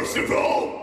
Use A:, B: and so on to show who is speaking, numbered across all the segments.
A: Unmerciful despair.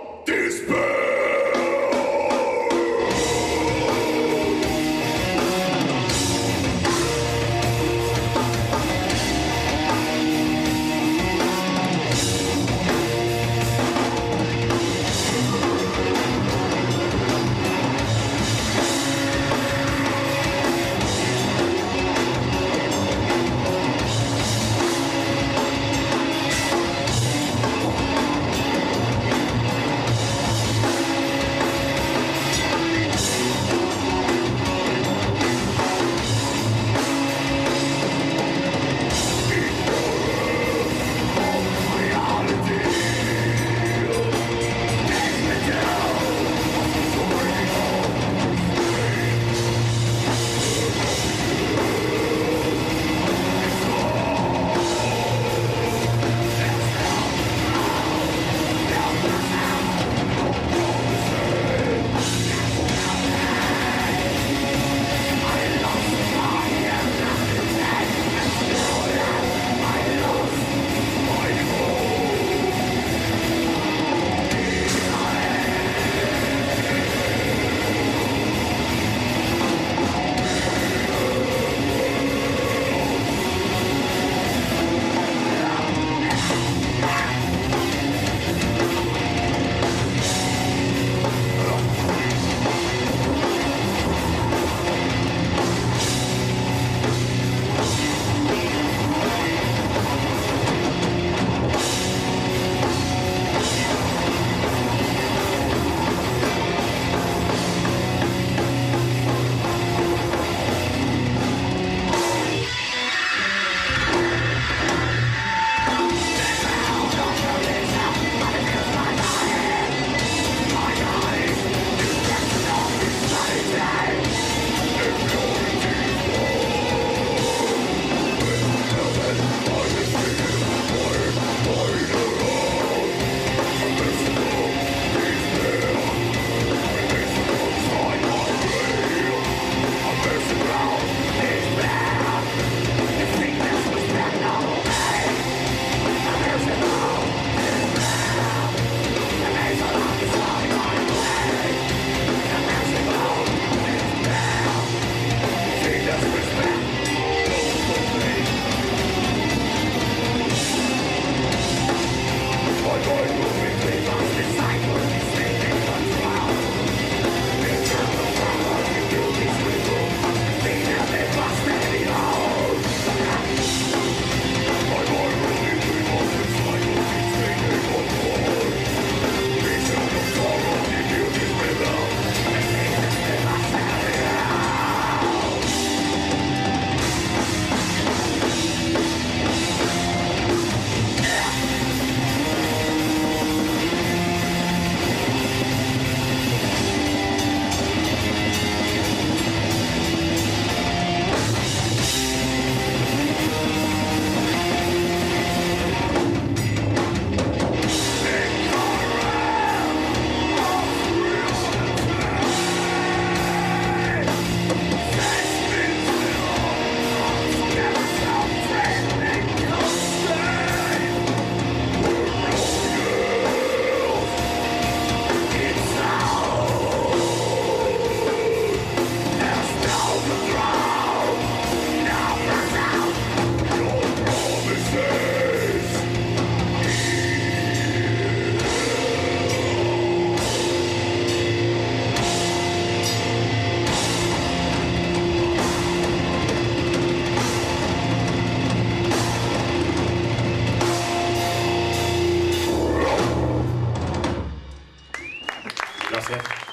B: Gracias.